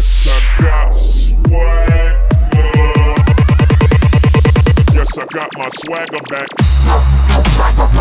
Yes, I got swagger. Yes, I got my swagger back.